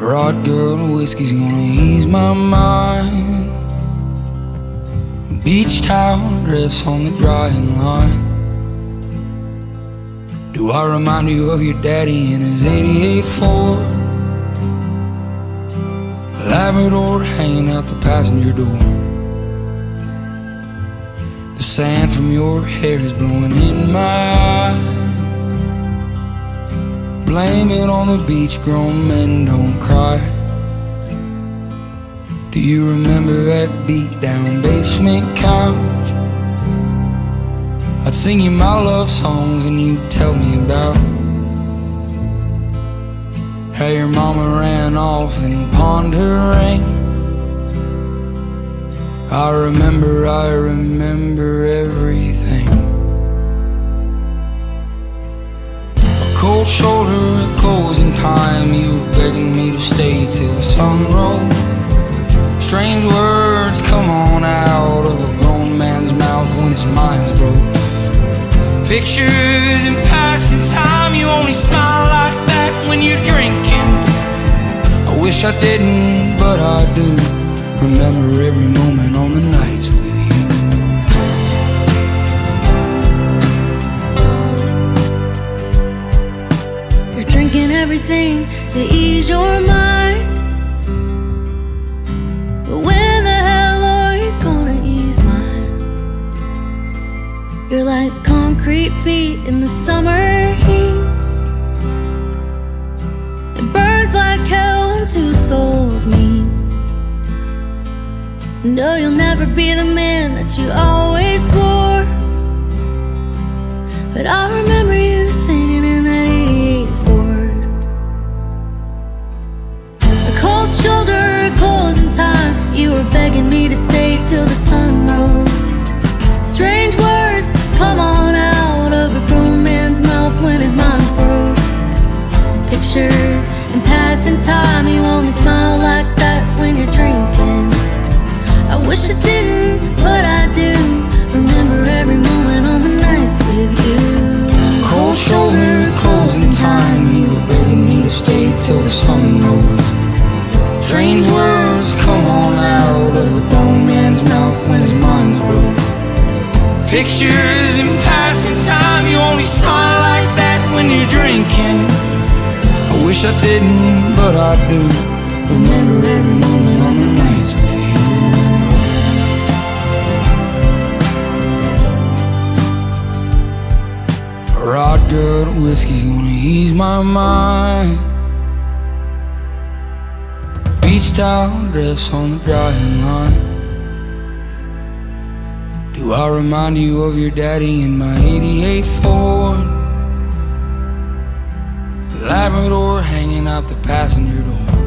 Rod girl the whiskey's gonna ease my mind. Beach towel dress on the drying line. Do I remind you of your daddy in his 88 Ford? Labrador hanging out the passenger door. The sand from your hair is blowing in my eyes. Blame it on the beach, grown men don't cry. Do you remember that beat down basement couch? I'd sing you my love songs and you'd tell me about how your mama ran off and pawned her ring. I remember, I remember everything. Cold shoulder, a closing time. You were begging me to stay till the sun rose. Strange words come on out of a grown man's mouth when his mind's broke. Pictures in passing time, you only smile like that when you're drinking. I wish I didn't, but I do. Remember every moment on the nights with everything to ease your mind. But when the hell are you gonna ease mine? You're like concrete feet in the summer heat. It burns like hell when two souls meet. No, you'll never be the man that you always begging me to stay till the sun rose. Strange words come on out of a grown man's mouth when his mind's broke. Pictures and passing time. You only smile like that when you're drinking. I wish I didn't, but I do. Remember every moment on the nights with you. Cold shoulder, closing time. You were begging me to stay till the sun rose. Strange words Pictures in passing time. You only smile like that when you're drinking. I wish I didn't, but I do. Remember every moment on the nights with you. Rot gut whiskey's gonna ease my mind. Beach towel dress on the drying line. Do I remind you of your daddy in my 88 Ford? Labrador hanging out the passenger door.